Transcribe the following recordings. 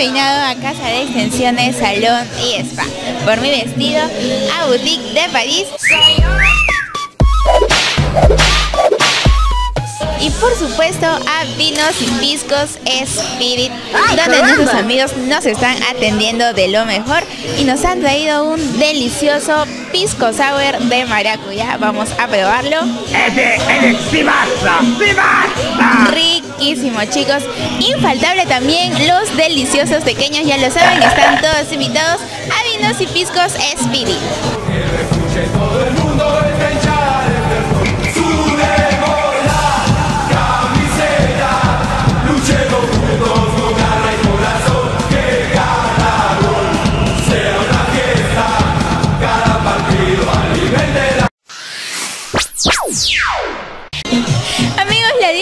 peinado a Casa de Extensiones, Salón y Spa. Por mi vestido a Boutique de París. Y por supuesto a Vinos y Piscos Spirit, donde nuestros amigos nos están atendiendo de lo mejor y nos han traído un delicioso pisco sour de maracuyá. Vamos a probarlo. Chicos. Infaltable también los deliciosos pequeños, ya lo saben, están todos invitados a Vinos y Piscos Spirit.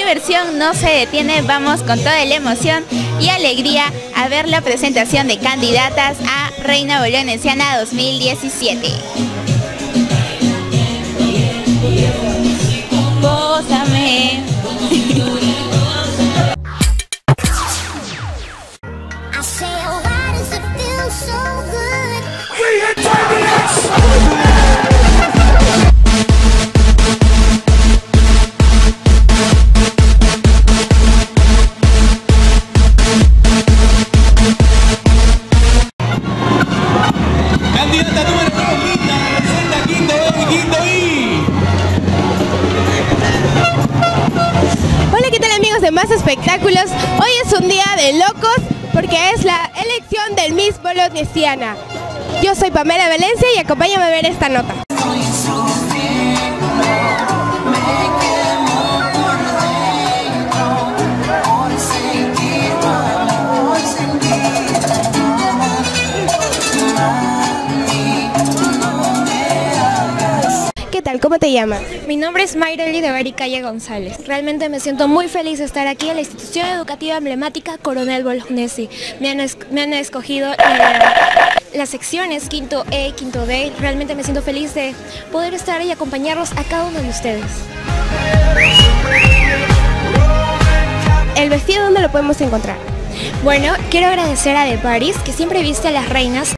Diversión no se detiene, vamos con toda la emoción y alegría a ver la presentación de candidatas a Reina Bolognesiana 2017. ¿Qué tal amigos de Más Espectáculos? Hoy es un día de locos porque es la elección del Miss Bolognesiana. Yo soy Pamela Valencia y acompáñame a ver esta nota. ¿Cómo te llamas? Mi nombre es Mayreli de Baricaya González. Realmente me siento muy feliz de estar aquí en la institución educativa emblemática Coronel Bolognesi. Me han, es- me han escogido eh, las secciones quinto E, quinto D. Realmente me siento feliz de poder estar y acompañarlos a cada uno de ustedes. ¿El vestido dónde lo podemos encontrar? Bueno, quiero agradecer a De Paris, que siempre viste a las reinas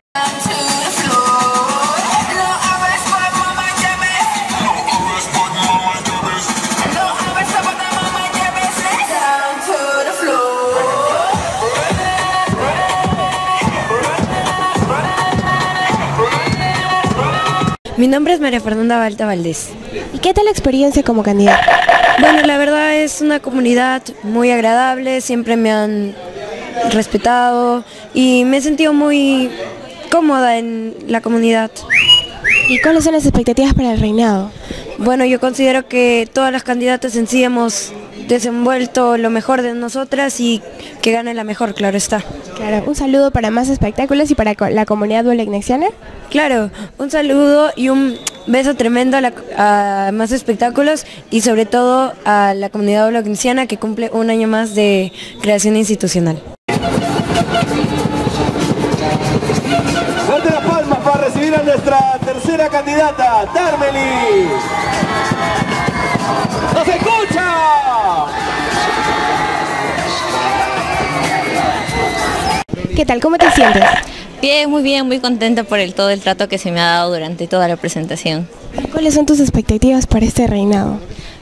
Mi nombre es María Fernanda Balta Valdés. ¿Y qué tal la experiencia como candidata? Bueno, la verdad es una comunidad muy agradable, siempre me han respetado y me he sentido muy cómoda en la comunidad. ¿Y cuáles son las expectativas para el reinado? Bueno, yo considero que todas las candidatas en sí hemos desenvuelto lo mejor de nosotras y que gane la mejor, claro está. Claro, un saludo para Más Espectáculos y para la comunidad bolognesiana. Claro, un saludo y un beso tremendo a, la- a más espectáculos y sobre todo a la comunidad bolognesiana que cumple un año más de creación institucional. Fuerte las palmas para recibir a nuestra tercera candidata, Darmeli. ¡Nos escucha! ¿Qué tal? ¿Cómo te sientes? Bien, muy bien, muy contenta por el, todo el trato que se me ha dado durante toda la presentación. ¿Cuáles son tus expectativas para este reinado?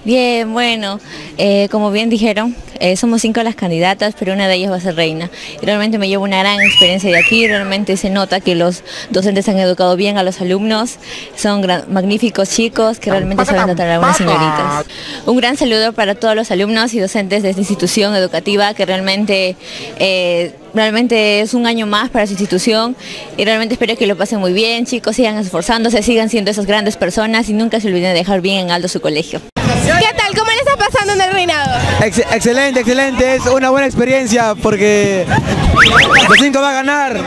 Bien, bueno, eh, como bien dijeron, eh, somos cinco las candidatas, pero una de ellas va a ser reina. Y realmente me llevo una gran experiencia de aquí, realmente se nota que los docentes han educado bien a los alumnos, son magníficos chicos que realmente saben tratar a unas señoritas. Un gran saludo para todos los alumnos y docentes de esta institución educativa que realmente... eh, Realmente es un año más para su institución y realmente espero que lo pasen muy bien, chicos, sigan esforzándose, sigan siendo esas grandes personas y nunca se olviden de dejar bien en alto su colegio. Pasando en el reinado? Ex- excelente, excelente. Es una buena experiencia porque los cinco va a ganar.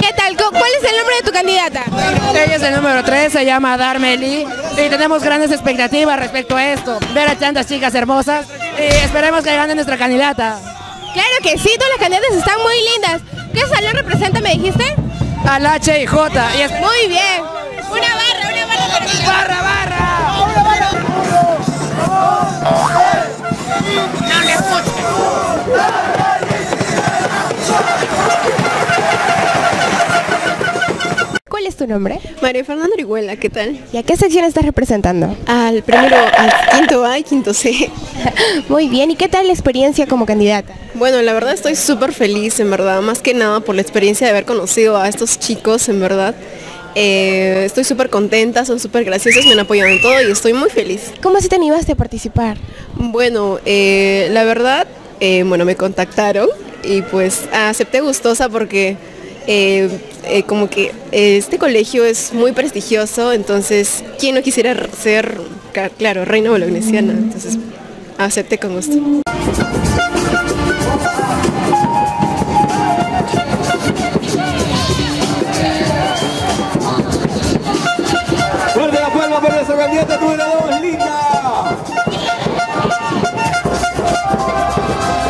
¿Qué tal? ¿Cu- ¿Cuál es el nombre de tu candidata? Ella es el número 3, se llama Darmeli y tenemos grandes expectativas respecto a esto. Ver a tantas chicas hermosas y esperemos que gane nuestra candidata. Claro que sí, todas las candidatas están muy lindas. ¿Qué salón representa, me dijiste? Al H y J. Y es Muy bien. Una barra, una barra para ti. barra, barra. ¿Cuál es tu nombre? María Fernanda Orihuela, ¿qué tal? ¿Y a qué sección estás representando? Al primero, al quinto A y quinto C. Muy bien. ¿Y qué tal la experiencia como candidata? Bueno, la verdad estoy súper feliz, en verdad, más que nada por la experiencia de haber conocido a estos chicos, en verdad. Eh, estoy súper contenta, son súper graciosos, me han apoyado en todo y estoy muy feliz. ¿Cómo así te animaste a participar? Bueno, eh, la verdad, eh, bueno, me contactaron y pues acepté gustosa porque eh, eh, como que este colegio es muy prestigioso, entonces, ¿quién no quisiera ser, claro, reina bolognesiana? Entonces, acepté con gusto. La palma para nuestra candidata número 2, Linda.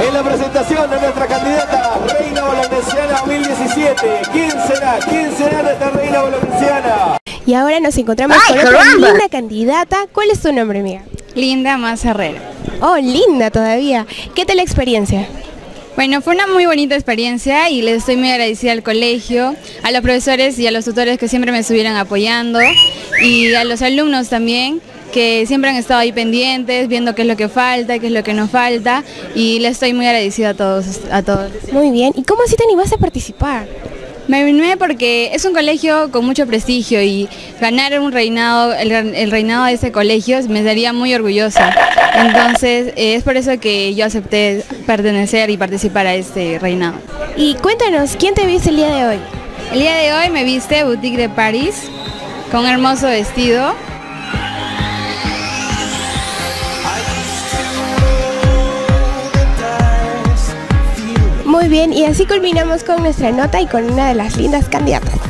En la presentación de nuestra candidata 2017. ¿Quién será? ¿Quién será nuestra Reina Bolognesiana? Y ahora nos encontramos con otra linda candidata. ¿Cuál es tu nombre, amiga? Linda Más Herrera. Oh, linda todavía. ¿Qué tal la experiencia? Bueno, fue una muy bonita experiencia y le estoy muy agradecida al colegio, a los profesores y a los tutores que siempre me estuvieron apoyando y a los alumnos también que siempre han estado ahí pendientes, viendo qué es lo que falta, qué es lo que nos falta y le estoy muy agradecida a todos, a todos. Muy bien. ¿Y cómo así te animaste a participar? Me animé porque es un colegio con mucho prestigio y ganar un reinado, el, el reinado de ese colegio me daría muy orgullosa. Entonces eh, es por eso que yo acepté pertenecer y participar a este reinado. Y cuéntanos, ¿quién te viste el día de hoy? El día de hoy me viste Boutique de París con un hermoso vestido. Muy bien, y así culminamos con nuestra nota y con una de las lindas candidatas.